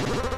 you